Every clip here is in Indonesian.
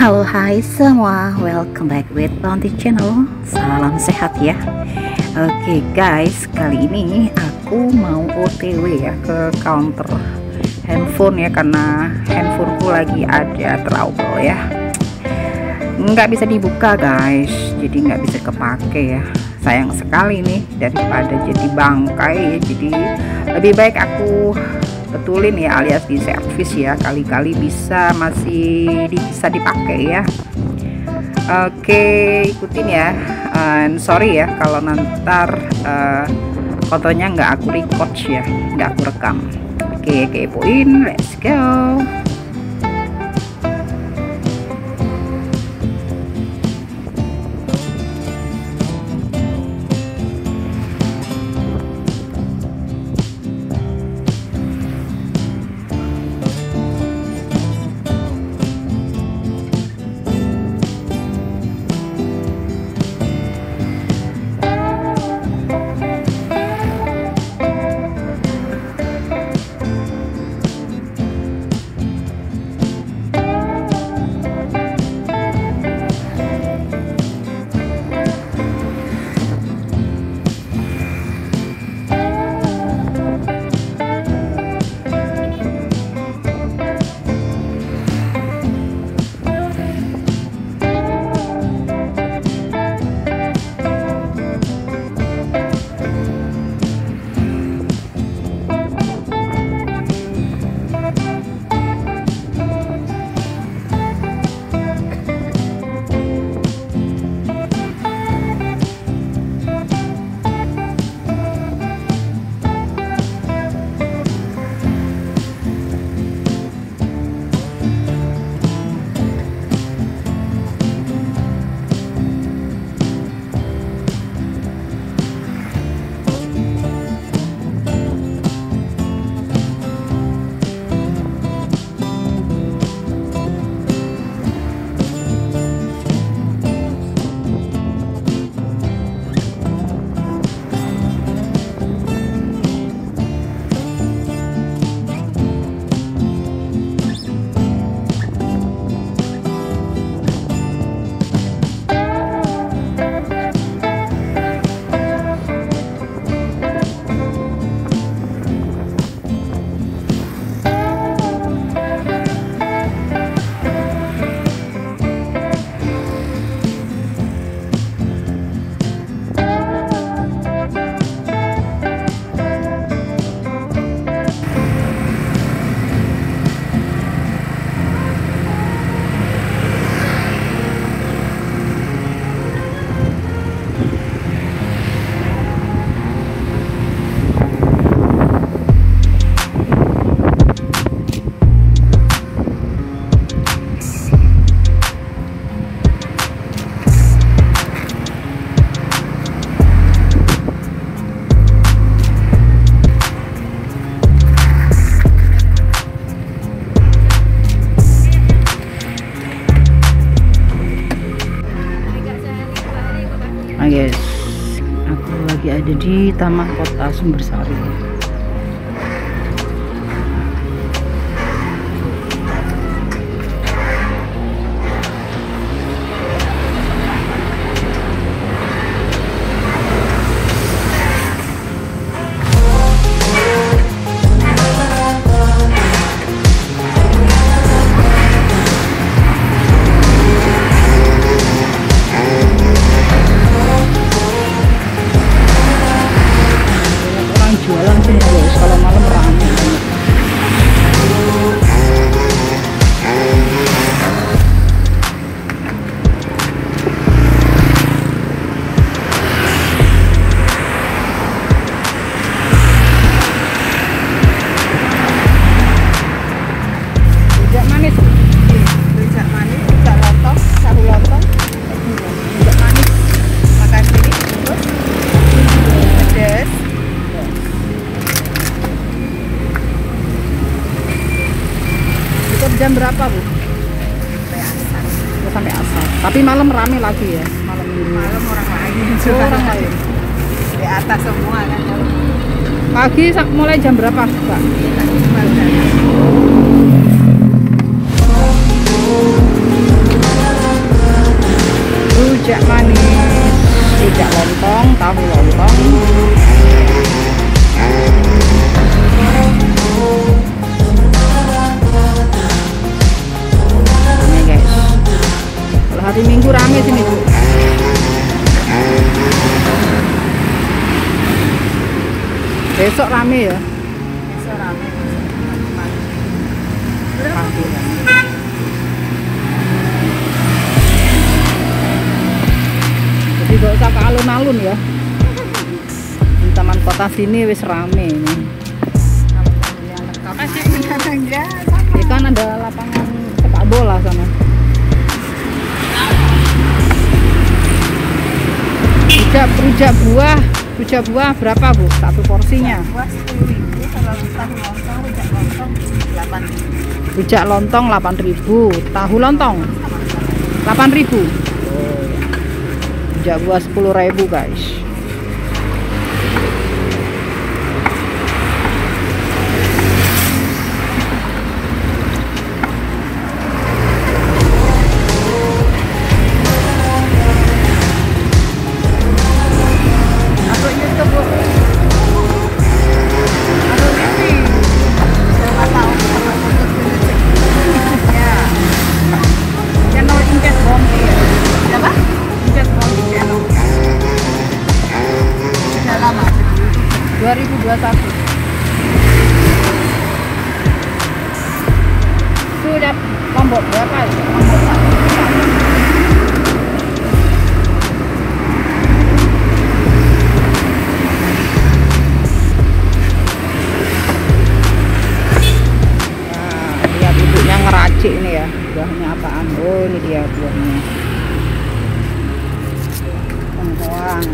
Halo hai semua, welcome back with Bounty Channel. Salam sehat ya. Oke guys, kali ini aku mau otw ya ke counter handphone ya Karena handphoneku lagi ada trouble ya. Nggak bisa dibuka guys, jadi nggak bisa kepake ya. Sayang sekali nih, daripada jadi bangkai. Jadi lebih baik aku betulin ya alias di servis ya. Kali-kali bisa masih bisa dipakai ya. Oke ikutin ya. And sorry ya kalau nanti uh, fotonya nggak aku record ya. Nggak aku rekam. Oke kepoin let's go Guys, aku lagi ada di Taman Kota Sumbersari. Tapi malam rame lagi ya. Malam ini. Malam orang lain. Oh, orang lain. Di atas semua kan. Ya. Pagi mulai jam berapa, pak Rujak manis, rujak lontong, tahu lontong. Hari minggu rame sini bu besok rame ya? Besok rame. Pagi. jadi gak usah ke alun-alun ya. Di taman kota sini wis rame ini. Ya kan ada lapangan sepak bola sana rujak rujak buah rujak buah berapa bu satu porsinya Buah sepuluh ribu. Lontong, rujak lontong delapan ribu. rujak lontong 8000 tahu lontong 8000 rujak buah 10000 guys 2021 sudah lombok berapa ya lombok Nah, ini ya. Buahnya apaan? Oh ini dia buahnya. Pengkoang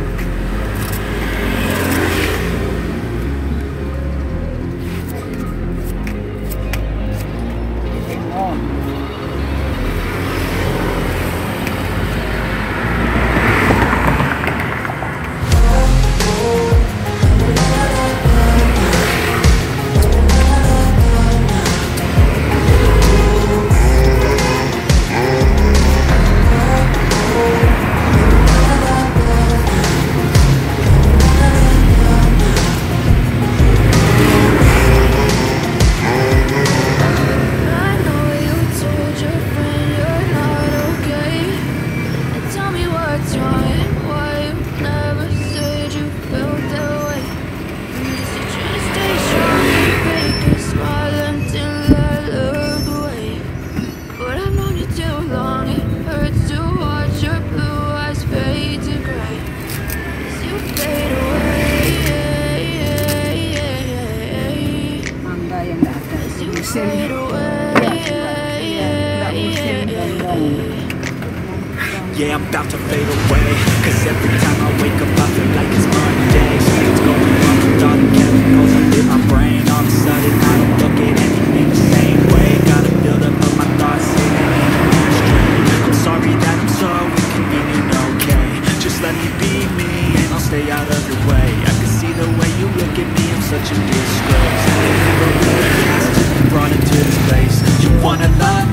Yeah, I'm about to fade away. Cause every time I wake up I feel like it's Monday. Something's going wrong with all the chemicals up in my brain. All of a sudden I don't look at anything the same way. Gotta build up of my thoughts sitting in a mainstream I'm sorry that I'm so inconvenient, okay. Just let me be me and I'll stay out of your way. I can see the way you look at me, I'm such a disgrace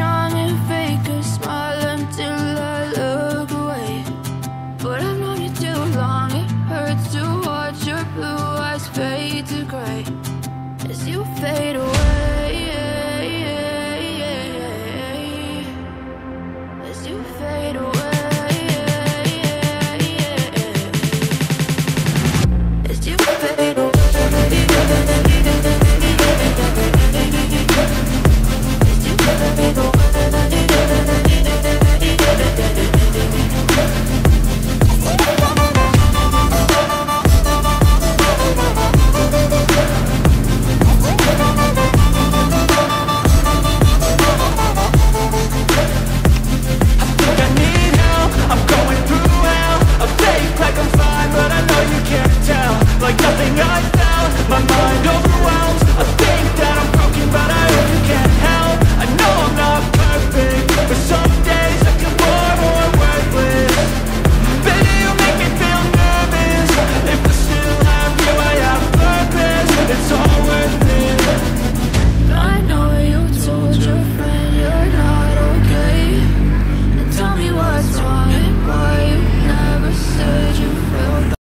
strong and fake a smile until I